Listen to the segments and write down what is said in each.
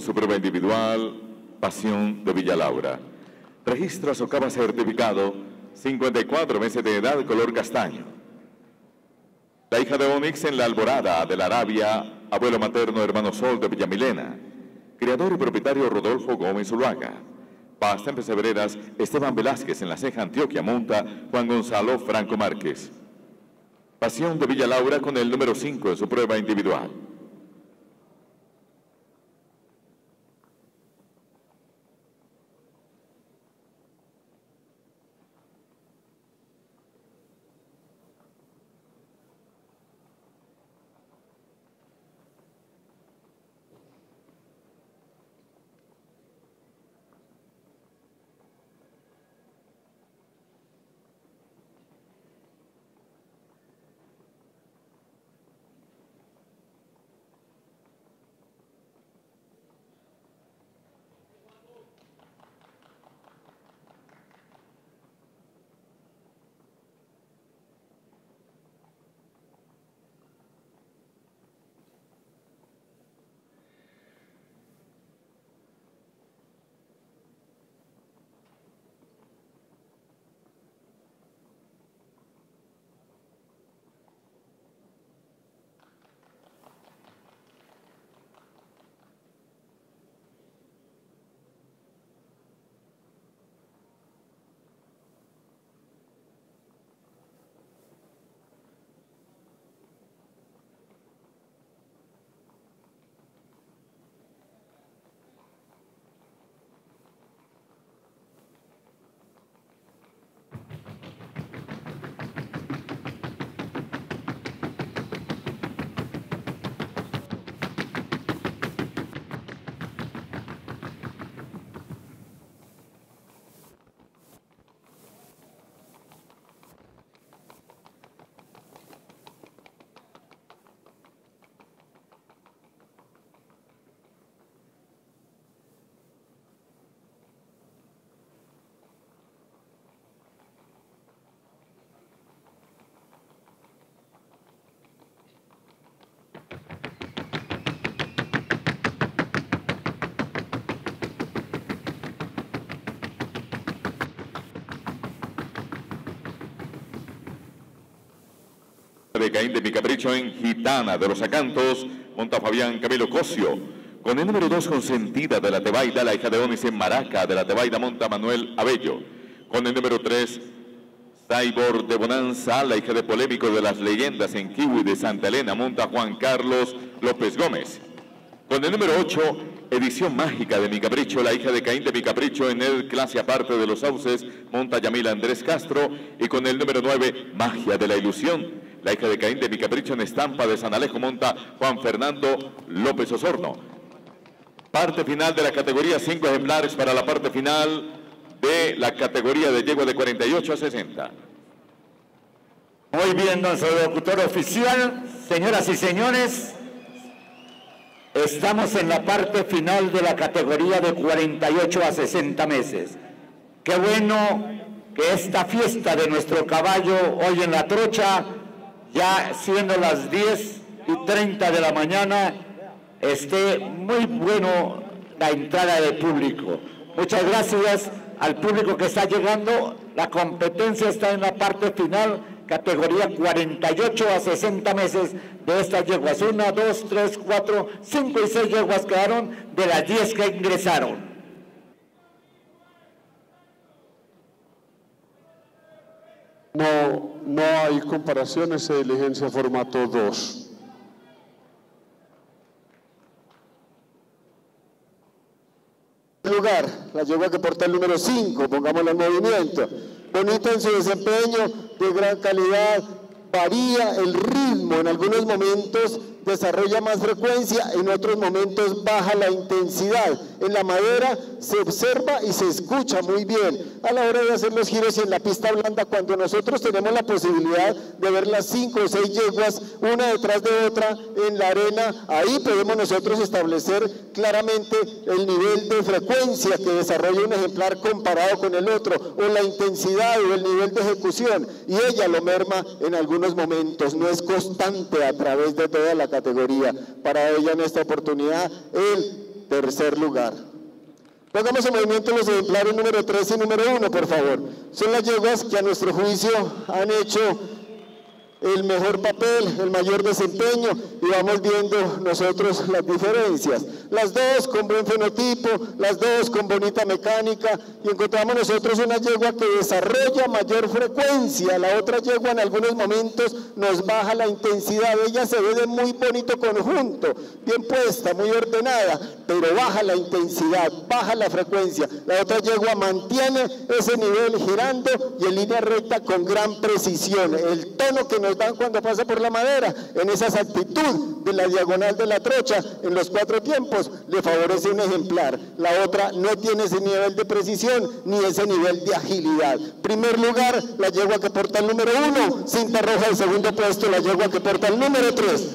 su prueba individual, Pasión de Villa Laura. Registra socava certificado, 54 meses de edad, color castaño. La hija de Onix en la Alborada de la Arabia, abuelo materno hermano Sol de Villamilena. Creador y propietario Rodolfo Gómez Uluaga. Pasta en Esteban Velázquez en la Ceja Antioquia Monta, Juan Gonzalo Franco Márquez. Pasión de Villa Laura con el número 5 en su prueba individual. De Caín de mi capricho en Gitana de los Acantos, monta Fabián Camilo Cosio. Con el número 2 consentida de la Tebaida, la hija de Onis en Maraca de la Tebaida monta Manuel Abello. Con el número 3, Cyborg de Bonanza, la hija de Polémico de las Leyendas en Kiwi de Santa Elena monta Juan Carlos López Gómez. Con el número 8, Edición Mágica de Mi Capricho, la hija de Caín de Mi Capricho en el clase aparte de los sauces, monta Yamila Andrés Castro. Y con el número 9, Magia de la Ilusión, la hija de Caín de mi en estampa de San Alejo monta Juan Fernando López Osorno. Parte final de la categoría 5 ejemplares para la parte final de la categoría de yegua de 48 a 60. Muy bien, don locutor oficial, señoras y señores, estamos en la parte final de la categoría de 48 a 60 meses. Qué bueno que esta fiesta de nuestro caballo hoy en la trocha ya siendo las 10 y 30 de la mañana, esté muy bueno la entrada de público. Muchas gracias al público que está llegando. La competencia está en la parte final, categoría 48 a 60 meses de estas yeguas. Una, dos, tres, cuatro, cinco y seis yeguas quedaron de las 10 que ingresaron. No, no hay comparaciones de diligencia formato 2. lugar, la yegua que porta el número 5, pongámosla en movimiento. Bonita en su desempeño, de gran calidad, varía el ritmo en algunos momentos desarrolla más frecuencia, en otros momentos baja la intensidad. En la madera se observa y se escucha muy bien. A la hora de hacer los giros y en la pista blanda cuando nosotros tenemos la posibilidad de ver las cinco o seis yeguas una detrás de otra en la arena, ahí podemos nosotros establecer claramente el nivel de frecuencia que desarrolla un ejemplar comparado con el otro o la intensidad o el nivel de ejecución. Y ella lo merma en algunos momentos, no es constante a través de toda la categoría. Para ella en esta oportunidad, el tercer lugar. Pongamos en movimiento los ejemplares número 3 y número 1, por favor. Son las yeguas que a nuestro juicio han hecho el mejor papel, el mayor desempeño y vamos viendo nosotros las diferencias. Las dos con buen fenotipo, las dos con bonita mecánica y encontramos nosotros una yegua que desarrolla mayor frecuencia, la otra yegua en algunos momentos nos baja la intensidad, ella se ve de muy bonito conjunto, bien puesta, muy ordenada, pero baja la intensidad, baja la frecuencia. La otra yegua mantiene ese nivel girando y en línea recta con gran precisión. El tono que nos cuando pasa por la madera, en esa exactitud de la diagonal de la trocha, en los cuatro tiempos, le favorece un ejemplar. La otra no tiene ese nivel de precisión ni ese nivel de agilidad. Primer lugar, la yegua que porta el número uno, cinta roja el segundo puesto, la yegua que porta el número tres.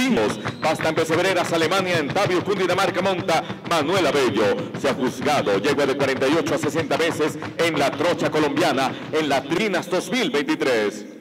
Simos, Bastan Pesebreras, Alemania, en Tabio, Cundinamarca, monta Manuel Abello. Se ha juzgado, llegó de 48 a 60 veces en la trocha colombiana en la Trinas 2023.